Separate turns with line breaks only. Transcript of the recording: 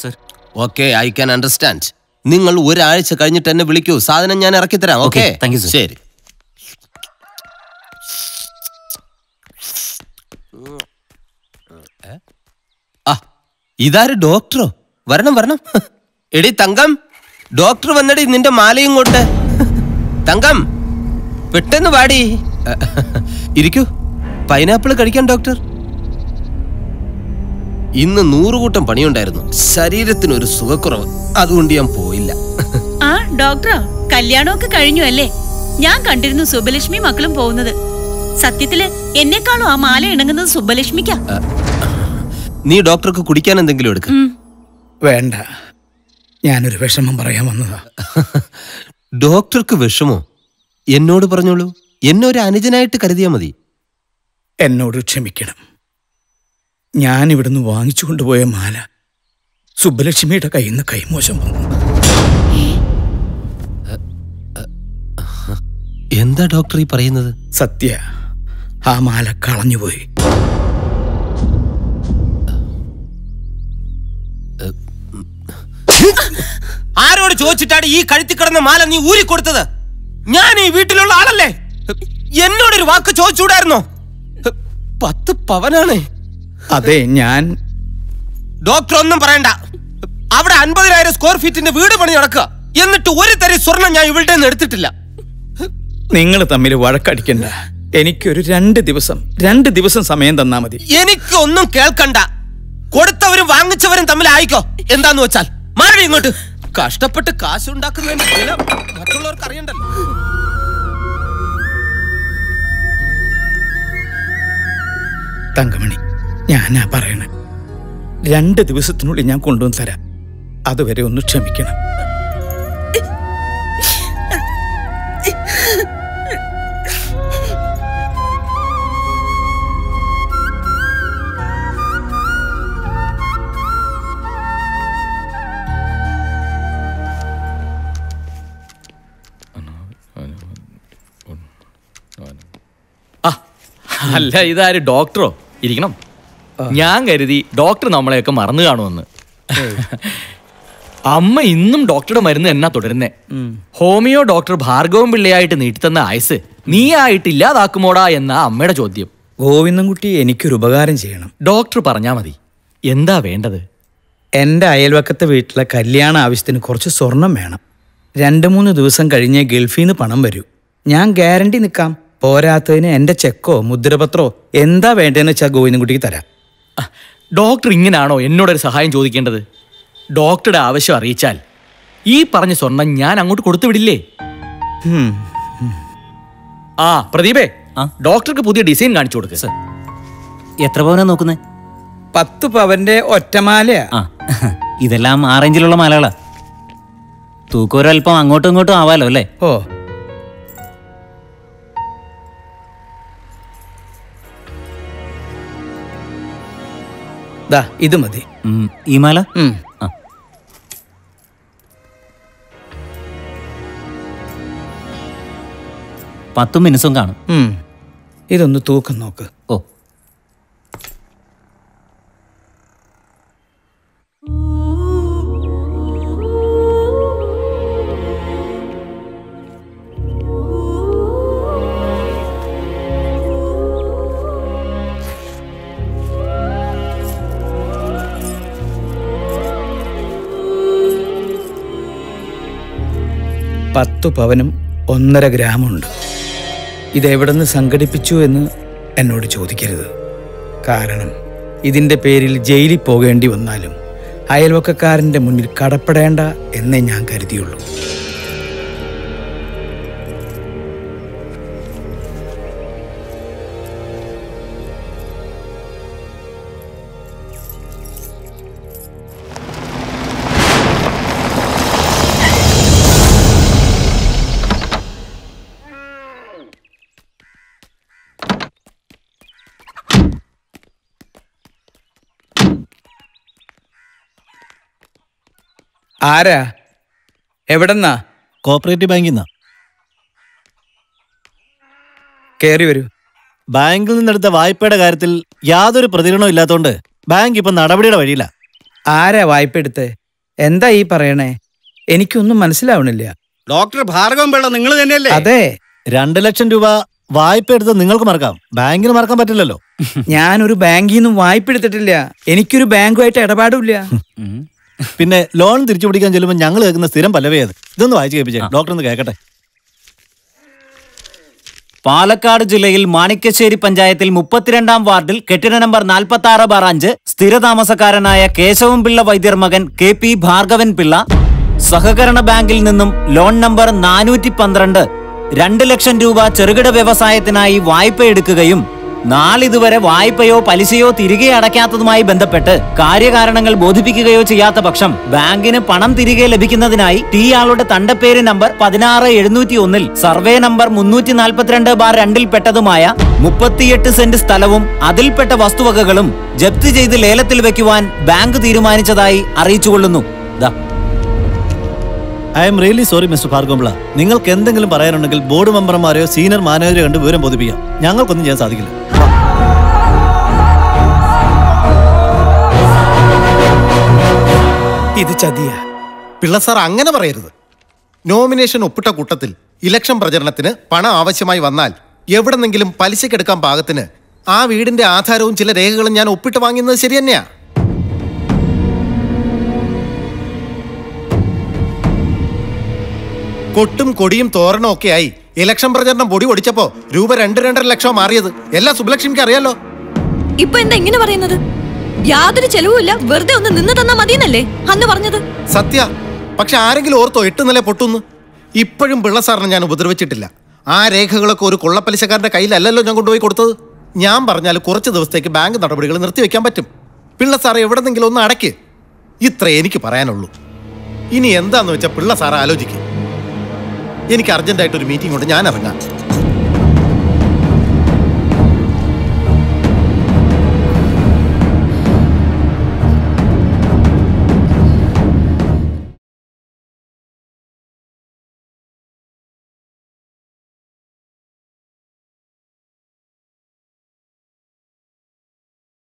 Sir.
Okay I can understand നിങ്ങൾ ഒരാഴ്ച കഴിഞ്ഞിട്ട് എന്നെ വിളിക്കൂ. സാധനം ഞാൻ ഇറക്കി തരാം ഓക്കെ ശരി. ആ ഇതാര് ഡോക്ടറോ? വരണം വരണം. എടി തങ്കം. ഡോക്ടർ വന്നടി നിന്റെ മാലയും കൊണ്ട് തങ്കം പെട്ടെന്ന് വാടി. ഇരിക്കൂ. പൈനാപ്പിൾ കഴിക്കാൻ ഡോക്ടർ. ഇന്ന് നൂറുകൂട്ടം പണിയുണ്ടായിരുന്നു. ശരീരത്തിന് ഒരു സുഖക്കുറവ്. അതുകൊണ്ട് ഞാൻ പോയില്ല.
ആ ഡോക്ടറോ കല്യാണമൊക്കെ കഴിഞ്ഞു അല്ലേ? ഞാൻ കണ്ടിരുന്നു സുബലക്ഷ്മി മക്കളും പോകുന്നത്. സത്യത്തിൽ എന്നെക്കാളും ആ മാല ഇണങ്ങുന്നത് സുബലക്ഷ്മിക്കാ.
നീ ഡോക്ടർക്ക് കുടിക്കാൻ എന്തെങ്കിലും എടുക്ക.
വേണ്ട. ഞാനൊരു വിഷമം പറയാൻ വന്നതാ.
ഡോക്ടർക്ക് വിഷമോ? എന്നോട് പറഞ്ഞോളൂ. എന്നെ ഒരു അനുജനായിട്ട് കരുതിയാ മതി.
എന്നോട് ക്ഷമിക്കണം. ഞാൻ ഇവിടുന്ന് വാങ്ങിച്ചു കൊണ്ടുപോയ മാല സുബ്ബലക്ഷ്മിയുടെ കയ്യിൽ നിന്ന് കൈമോശം വന്നു.
എന്താ ഡോക്ടർ ഈ പറയുന്നത്?
സത്യ ആ മാല കളഞ്ഞുപോയി.
ആരോട് ചോദിച്ചിട്ടാണ് ഈ കഴുത്തി കിടന്ന മാല നീ ഊരി കൊടുത്തത് ഞാൻ ഈ വീട്ടിലുള്ള ആളല്ലേ? എന്നോടൊരു വാക്ക് ചോദിച്ചുകൂടായിരുന്നോ? പത്ത് പവനാണ്.
അതെ ഞാൻ
ഡോക്ടർ ഒന്നും പറയണ്ട. അവിടെ അൻപതിനായിരം സ്ക്വയർ ഫീറ്റിന്റെ വീട് പണി നടക്കുക. എന്നിട്ട് ഒരു തരി സ്വർണം ഞാൻ ഇവിടെ നിന്ന് എടുത്തിട്ടില്ല.
നിങ്ങൾ തമ്മിൽ വഴക്കടിക്കണ്ട. എനിക്കൊരു രണ്ട് ദിവസം രണ്ട് ദിവസം സമയം തന്നാ മതി.
എനിക്ക് ഒന്നും കേൾക്കണ്ട. കൊടുത്തവരും വാങ്ങിച്ചവരും തമ്മിൽ ആയിക്കോ. എന്താന്ന് വെച്ചാൽ? മാറി ഇങ്ങോട്ട്. കഷ്ടപ്പെട്ട് കാശുണ്ടാക്കുന്നതിന്റെ വില മറ്റുള്ളവർക്ക് അറിയണ്ടല്ലോ.
തങ്കമണി ഞാനാ പറയണേ. രണ്ട് ദിവസത്തിനുള്ളിൽ ഞാൻ കൊണ്ടുവന്ന് തരാം. അതുവരെ ഒന്ന് ക്ഷമിക്കണം.
അല്ല ഇതാര്? ഡോക്ടറോ? ഇരിക്കണം. ഞാൻ കരുതി ഡോക്ടർ നമ്മളെയൊക്കെ മറന്നു കാണുമെന്ന്. അമ്മ ഇന്നും ഡോക്ടറുടെ മരുന്ന് എന്നാ തുടരുന്നേ. ഹോമിയോ ഡോക്ടർ ഭാർഗവൻ പിള്ളയായിട്ട് നീട്ടിത്തന്ന ആയുസ് നീ ആയിട്ട് ഇല്ലാതാക്കുമോടാ എന്ന അമ്മയുടെ ചോദ്യം.
ഗോവിന്ദൻകുട്ടി എനിക്കൊരു ഉപകാരം ചെയ്യണം.
ഡോക്ടർ പറഞ്ഞാ മതി. എന്താ വേണ്ടത്?
എന്റെ അയൽവക്കത്തെ വീട്ടിലെ കല്യാണ ആവശ്യത്തിന് കുറച്ച് സ്വർണം വേണം. രണ്ട് മൂന്ന് ദിവസം കഴിഞ്ഞ് ഗൾഫിൽ നിന്ന് പണം വരൂ. ഞാൻ ഗ്യാരണ്ടി നിൽക്കാം. പോരാത്തതിന് എന്റെ ചെക്കോ മുദ്രപത്രോ എന്താ വേണ്ടതെന്ന് വെച്ചാൽ ഗോവിന്ദൻകുട്ടിക്ക് തരാം.
ഡോക്ടർ ഇങ്ങനാണോ എന്നോടൊരു സഹായം ചോദിക്കേണ്ടത്? ഡോക്ടറുടെ ആവശ്യം അറിയിച്ചാൽ. ഈ പറഞ്ഞ സ്വർണം ഞാൻ അങ്ങോട്ട് കൊടുത്തു വിടില്ലേ? ആ പ്രദീപേ ഡോക്ടർക്ക് പുതിയ ഡിസൈൻ കാണിച്ചു കൊടുക്കുക
എത്ര പവനാ നോക്കുന്നേ?
പത്ത് പവന്റെ ഒറ്റമാലയാ.
ആ ഇതെല്ലാം ആറേഞ്ചിലുള്ള മാലകളാ. തൂക്കം ഒരല്പം അങ്ങോട്ടും ഇങ്ങോട്ടും ആവാലോ അല്ലേ?
ഓ ദാ ഇത് മതി.
ഈ മാല? പത്തും മിനിസും കാണും.
ഇതൊന്ന് തൂക്കം നോക്ക്.
ഓ.
പത്തു പവനും ഒന്നര ഗ്രാമുണ്ട്. ഇതെവിടുന്ന് സംഘടിപ്പിച്ചു എന്ന് എന്നോട് ചോദിക്കരുത്. കാരണം ഇതിന്റെ പേരിൽ ജയിലിൽ പോകേണ്ടി വന്നാലും അയൽവക്കക്കാരന്റെ മുന്നിൽ കടപ്പെടേണ്ട എന്നേ ഞാൻ കരുതിയുള്ളൂ. ആരാ? എവിടെന്നാ?
കോപ്പറേറ്റീവ് ബാങ്കിൽ നിന്നാ
കയറി വരൂ.
ബാങ്കിൽ നിന്നെടുത്ത വായ്പയുടെ കാര്യത്തിൽ യാതൊരു പ്രതികരണവും ഇല്ലാത്തതുകൊണ്ട് ബാങ്ക് ഇപ്പൊ നടപടിയുടെ വഴിയില്ല
ആരാ വായ്പ എടുത്തേ? എന്താ ഈ പറയണേ? എനിക്കൊന്നും മനസ്സിലാവണില്ല.
ഡോക്ടർ ഭാർഗവം പിള്ള നിങ്ങൾ തന്നെയല്ലേ?
അതെ.
രണ്ട് ലക്ഷം രൂപ വായ്പ എടുത്ത് നിങ്ങൾക്ക് മറക്കാം. ബാങ്കിന് മറക്കാൻ പറ്റില്ലല്ലോ.
ഞാനൊരു ബാങ്കിൽ നിന്നും വായ്പ എടുത്തിട്ടില്ല. എനിക്കൊരു ബാങ്കുമായിട്ട് ഇടപാടില്ല
പിന്നെ ലോൺ തിരിച്ചു പിടിക്കാൻ ചെല്ലുമ്പോൾ ഞങ്ങൾ കേൾക്കുന്ന സ്ഥിരം പലവേ അത്. ഇതൊന്ന് വായിച്ചു കേൾപ്പിച്ചേ. ഡോക്ടർ ഒന്ന് കേൾക്കട്ടെ.
പാലക്കാട് ജില്ലയിൽ മാണിക്കശ്ശേരി പഞ്ചായത്തിൽ മുപ്പത്തിരണ്ടാം വാർഡിൽ കെട്ടിട നമ്പർ നാൽപ്പത്തി ആറ് ബാർ അഞ്ച് സ്ഥിരതാമസക്കാരനായ കേശവൻ പിള്ള വൈദ്യർ മകൻ കെ പി ഭാർഗവൻ പിള്ള സഹകരണ ബാങ്കിൽ നിന്നും ലോൺ നമ്പർ നാനൂറ്റി പന്ത്രണ്ട് രണ്ട് ലക്ഷം രൂപ ചെറുകിട വ്യവസായത്തിനായി വായ്പ എടുക്കുകയും നാളിതുവരെ വായ്പയോ പലിശയോ തിരികെ അടയ്ക്കാത്തതുമായി ബന്ധപ്പെട്ട് കാര്യകാരണങ്ങൾ ബോധിപ്പിക്കുകയോ ചെയ്യാത്ത പക്ഷം ബാങ്കിന് പണം തിരികെ ലഭിക്കുന്നതിനായി ടി ആളുടെ തണ്ടപ്പേര് നമ്പർ പതിനാറ് എഴുന്നൂറ്റി ഒന്നിൽ സർവേ നമ്പർ മുന്നൂറ്റി നാൽപ്പത്തിരണ്ട് ബാർ രണ്ടിൽ പെട്ടതുമായ മുപ്പത്തിയെട്ട് സെന്റ് സ്ഥലവും അതിൽപ്പെട്ട വസ്തുവകകളും ജപ്തി ചെയ്ത് ലേലത്തിൽ വെക്കുവാൻ ബാങ്ക് തീരുമാനിച്ചതായി അറിയിച്ചുകൊള്ളുന്നു.
I am really sorry mister ഭാർഗോംപിള്ള നിങ്ങൾക്ക് എന്തെങ്കിലും പറയാനുണ്ടെങ്കിൽ ബോർഡ് മെമ്പർമാരെയോ സീനിയർ മാനേജറെയോ കണ്ട് വിവരം ബോധിപ്പിക്കാം. ഞങ്ങൾക്കൊന്നും ചെയ്യാൻ സാധിക്കില്ല.
ഇത് ചതിയ.
പിള്ള സാർ അങ്ങനെ പറയരുത്. നോമിനേഷൻ ഒപ്പിട്ട കൂട്ടത്തിൽ ഇലക്ഷൻ പ്രചരണത്തിന് പണം ആവശ്യമായി വന്നാൽ എവിടെന്നെങ്കിലും പലിശക്കെടുക്കാൻ പാകത്തിന് ആ വീടിന്റെ ആധാരവും ചില രേഖകളും ഞാൻ ഒപ്പിട്ട് വാങ്ങുന്നത് ശരി തന്നെയാ. കൊട്ടും കൊടിയും തോരണവും ഒക്കെ ആയി ഇലക്ഷൻ പ്രചരണം പൊടി ഒടിച്ചപ്പോ രൂപ രണ്ട് രണ്ടര ലക്ഷം മാറിയത്. എല്ലാ സുബലക്ഷ്മിക്ക് അറിയാലോ?
ഇപ്പൊ എന്താ ഇങ്ങനെ പറയുന്നത്? യാതൊരു ചെലവുമില്ല. വെറുതെ ഒന്ന് നിന്ന് തന്നാ മതിയെന്നല്ലേ അന്ന് പറഞ്ഞത്?
സത്യ പക്ഷെ ആരെങ്കിലും ഓർത്തോ എട്ട് നില പൊട്ടുന്നു? ഇപ്പോഴും പിള്ള സാറിനെ ഞാൻ ഉപദ്രവിച്ചിട്ടില്ല. ആ രേഖകളൊക്കെ ഒരു കൊള്ളപ്പലിശക്കാരന്റെ കയ്യിലല്ലല്ലോ ഞാൻ കൊണ്ടുപോയി കൊടുത്തത്. ഞാൻ പറഞ്ഞാൽ കുറച്ച് ദിവസത്തേക്ക് ബാങ്ക് നടപടികൾ നിർത്തിവെക്കാൻ പറ്റും. പിള്ള എവിടെ എവിടെന്നെങ്കിലും ഒന്ന് അടയ്ക്ക് ഇത്ര എനിക്ക് പറയാനുള്ളൂ. ഇനി എന്താന്ന് വെച്ചാൽ പിള്ള സാറ് ആലോചിക്കും. എനിക്ക് അർജന്റായിട്ട് ഒരു മീറ്റിംഗ് കൊണ്ട് ഞാൻ ഇറങ്ങാം.